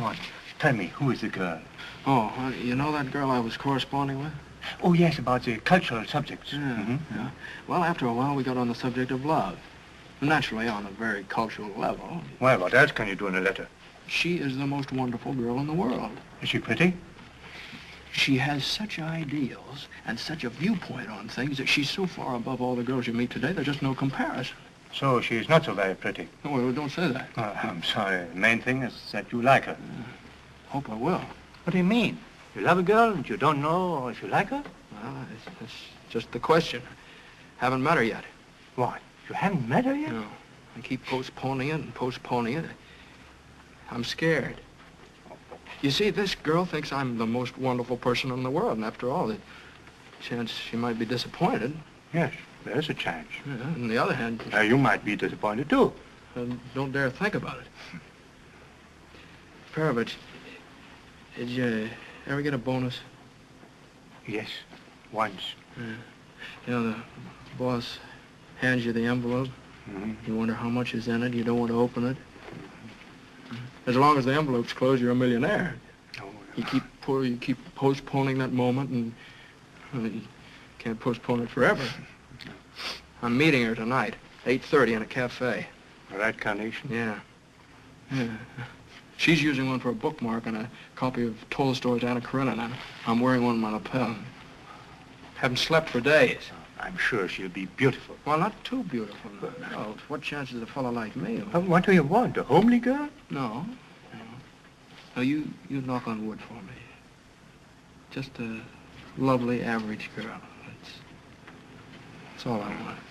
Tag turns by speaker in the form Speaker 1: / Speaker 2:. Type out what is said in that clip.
Speaker 1: on. Tell me, who is the girl?
Speaker 2: Oh, uh, you know that girl I was corresponding with?
Speaker 1: Oh, yes, about the cultural subjects.
Speaker 2: Yeah,
Speaker 1: Mhm.
Speaker 2: yeah. Well, after a while, we got on the subject of love. Naturally, on a very cultural level.
Speaker 1: Well, what else can you do in a letter?
Speaker 2: She is the most wonderful girl in the world.
Speaker 1: Is she pretty?
Speaker 2: She has such ideals and such a viewpoint on things that she's so far above all the girls you meet today, there's just no comparison.
Speaker 1: So she is not so very pretty.
Speaker 2: No, well, don't say that.
Speaker 1: Oh, I'm sorry. The main thing is that you like her.
Speaker 2: Uh, hope I will.
Speaker 1: What do you mean? You love a girl and you don't know if you like her?
Speaker 2: Well, it's, it's just the question. Haven't met her yet.
Speaker 1: What? You haven't met her yet?
Speaker 2: No. I keep postponing it and postponing it. I'm scared. You see, this girl thinks I'm the most wonderful person in the world, and after all, the chance she might be disappointed.
Speaker 1: Yes, there's a chance.
Speaker 2: Yeah, on the other hand,
Speaker 1: Now, you might be disappointed, too.
Speaker 2: I don't dare think about it. Pirovitch, did you ever get a bonus?
Speaker 1: Yes, once.
Speaker 2: You know, the boss hands you the envelope.
Speaker 1: Mhm.
Speaker 2: You wonder how much is in it. You don't want to open it. As long as the envelope's closed, you're a millionaire.
Speaker 1: Oh,
Speaker 2: You keep you keep postponing that moment, and well, you can't postpone it forever. I'm meeting her tonight, 8:30 in a cafe.
Speaker 1: all right, Carnation.
Speaker 2: Yeah. Yeah. She's using one for a bookmark and a copy of Tolstoy's Anna Karenina. I'm wearing one on my lapel. Haven't slept for days.
Speaker 1: I'm sure she'll be beautiful.
Speaker 2: Well, not too beautiful. No. What chance is a fellow like me?
Speaker 1: Uh, What do you want, a homely girl?
Speaker 2: No. No. No, you, you knock on wood for me. Just a lovely, average girl. That's, all I want.